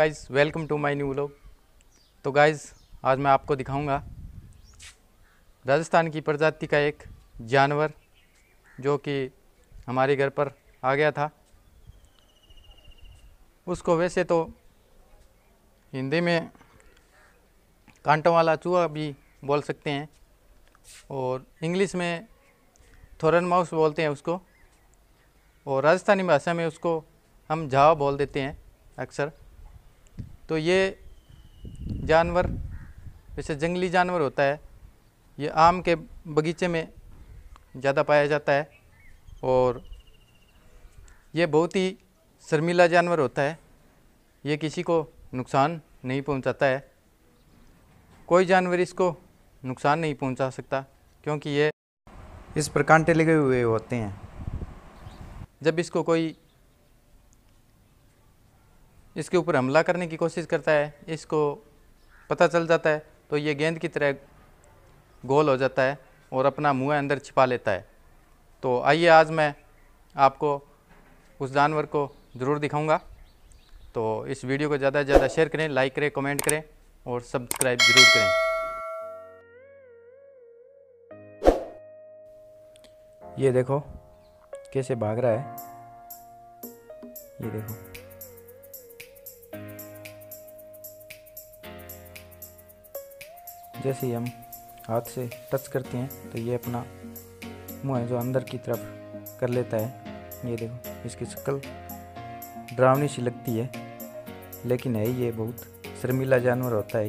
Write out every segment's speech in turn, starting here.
Guys welcome to my new vlog तो guys आज मैं आपको दिखाऊँगा राजस्थान की प्रजाति का एक जानवर जो कि हमारे घर पर आ गया था। उसको वैसे तो हिंदी में कांटों वाला चूहा भी बोल सकते हैं और इंग्लिश में थोरन माउस बोलते हैं उसको। और राजस्थानी भाषा में उसको हम झावा बोल देते हैं अक्सर। तो ये जानवर, जैसे जंगली जानवर होता है, ये आम के बगीचे में ज़्यादा पाया जाता है और ये बहुत ही शर्मीला जानवर होता है। ये किसी को नुकसान नहीं पहुंचाता है। कोई जानवर इसको नुकसान नहीं पहुँचा सकता, क्योंकि ये इस पर कांटे लगे हुए होते हैं। जब इसको कोई इसके ऊपर हमला करने की कोशिश करता है, इसको पता चल जाता है तो ये गेंद की तरह गोल हो जाता है और अपना मुँह अंदर छिपा लेता है। तो आइए आज मैं आपको उस जानवर को ज़रूर दिखाऊँगा। तो इस वीडियो को ज़्यादा से ज़्यादा शेयर करें लाइक करें कमेंट करें और सब्सक्राइब ज़रूर करें। ये देखो, कैसे भाग रहा है। ये देखो। जैसे ही हम हाथ से टच करते हैं तो ये अपना मुँह है जो अंदर की तरफ़ कर लेता है। ये देखो, इसकी शक्ल डरावनी सी लगती है, लेकिन है ये बहुत शर्मीला जानवर होता है।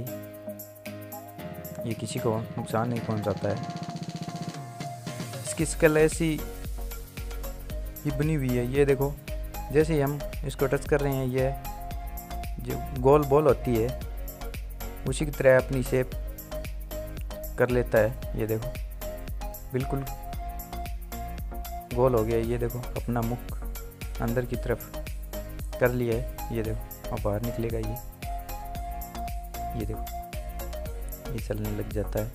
ये किसी को नुकसान नहीं पहुंचाता है। इसकी शक्ल ऐसी ये बनी हुई है। ये देखो, जैसे ही हम इसको टच कर रहे हैं, ये जो गोल बॉल होती है, उसी की तरह अपनी शेप कर लेता है, ये देखो। बिल्कुल। गोल हो गया, ये देखो, अपना मुख अंदर की तरफ़ कर लिया है, ये देखो, और बाहर निकलेगा ये। ये देखो, ये चलने लग जाता है।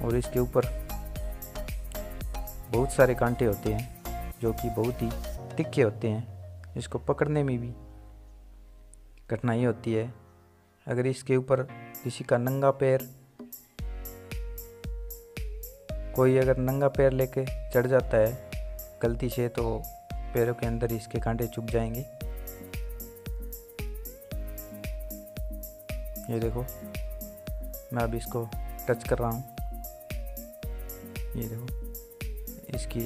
और इसके ऊपर बहुत सारे कांटे होते हैं, जो कि बहुत ही तिखे होते हैं। इसको पकड़ने में भी कठिनाई होती है। अगर इसके ऊपर किसी का नंगा पैर कोई अगर नंगा पैर लेके चढ़ जाता है, गलती से तो पैरों के अंदर इसके कांटे चुभ जाएँगे। ये देखो, मैं अब इसको टच कर रहा हूँ। ये देखो, इसकी,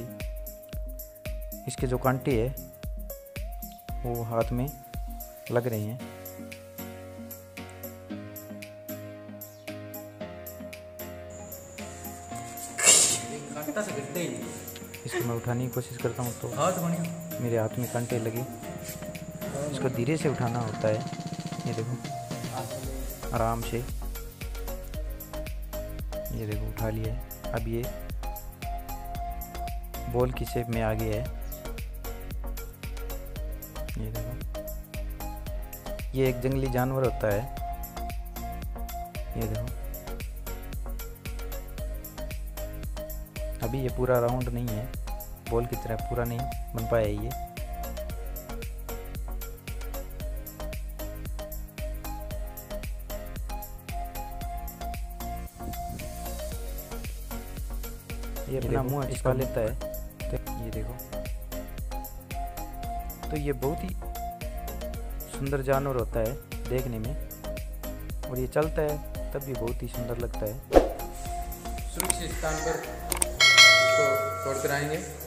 इसके जो कांटे है, वो हाथ में लग रहे हैं। इसको मैं उठाने की कोशिश करता हूँ तो मेरे हाथ में कांटे लगे। इसको धीरे से उठाना होता है। ये देखो। आराम से। ये देखो उठा लिया है। अब ये बॉल की शेप में आ गया है। ये देखो। ये एक जंगली जानवर होता है। ये देखो। अभी ये पूरा राउंड नहीं है। बॉल की तरह पूरा नहीं बन पाया ये। ये अपना मुँह छिपा लेता है। तो ये देखो। तो ये बहुत ही सुंदर जानवर होता है देखने में। और ये चलता है तब भी बहुत ही सुंदर लगता है। सुरक्षित स्थान पर इसको छोड़ कर आएँगे